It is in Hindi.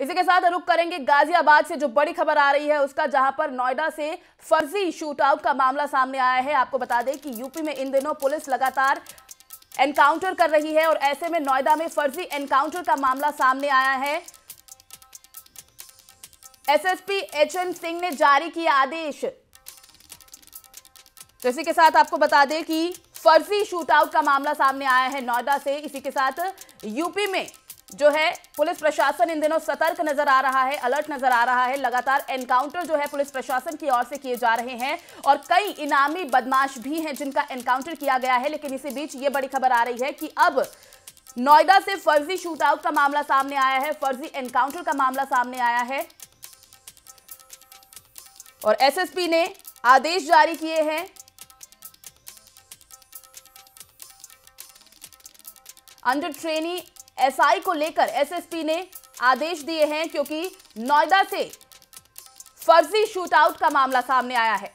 इसी के साथ रुक करेंगे गाजियाबाद से जो बड़ी खबर आ रही है, उसका जहाँ पर नोएडा से फर्जी शूटआउट का मामला सामने आया है। आपको बता दें कि यूपी में इन दिनों पुलिस लगातार एनकाउंटर कर रही है और ऐसे में नोएडा में फर्जी एनकाउंटर का मामला सामने आया है। एसएसपी एच एन सिंह ने जारी किया आदेश। तो इसी के साथ आपको बता दें कि फर्जी शूटआउट का मामला सामने आया है नोएडा से। इसी के साथ यूपी में जो है, पुलिस प्रशासन इन दिनों सतर्क नज़र आ रहा है, अलर्ट नज़र आ रहा है। लगातार एनकाउंटर जो है, पुलिस प्रशासन की ओर से किए जा रहे हैं और कई इनामी बदमाश भी हैं जिनका एनकाउंटर किया गया है, लेकिन इसी बीच ये बड़ी खबर आ रही है कि अब नोएडा से फर्जी शूटआउट का मामला सामने आया है, फर्जी एनकाउंटर का मामला सामने आया है। और एसएसपी ने आदेश जारी किए हैं। अंडर ट्रेनी एसआई को लेकर एसएसपी ने आदेश दिए हैं क्योंकि नोएडा से फर्जी शूटआउट का मामला सामने आया है।